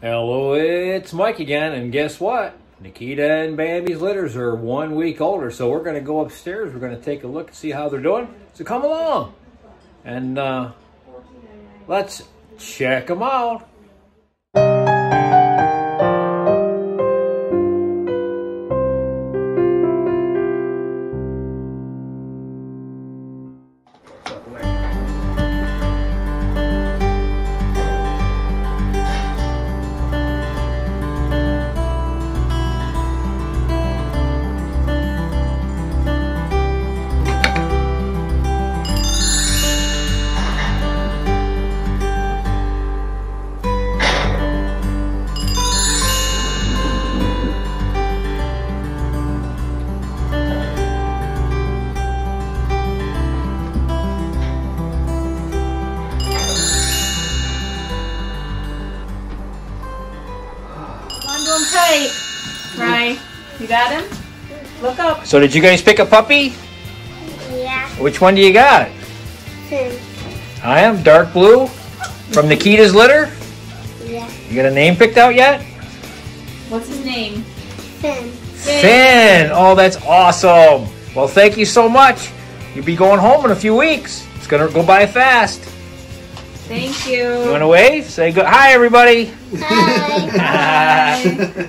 Hello, it's Mike again, and guess what? Nikita and Bambi's litters are one week older, so we're going to go upstairs. We're going to take a look and see how they're doing. So come along, and uh, let's check them out. Him tight. Right. You got him? Look up. So did you guys pick a puppy? Yeah. Which one do you got? Finn. I am dark blue from Nikita's litter. Yeah. You got a name picked out yet? What's his name? Finn. Finn. Oh, that's awesome. Well, thank you so much. You'll be going home in a few weeks. It's gonna go by fast. Thank You you. want to wave? Say good. Hi, everybody. Hi. Bye.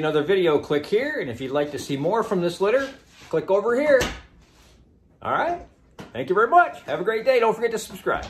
Another video, click here. And if you'd like to see more from this litter, click over here. All right. Thank you very much. Have a great day. Don't forget to subscribe.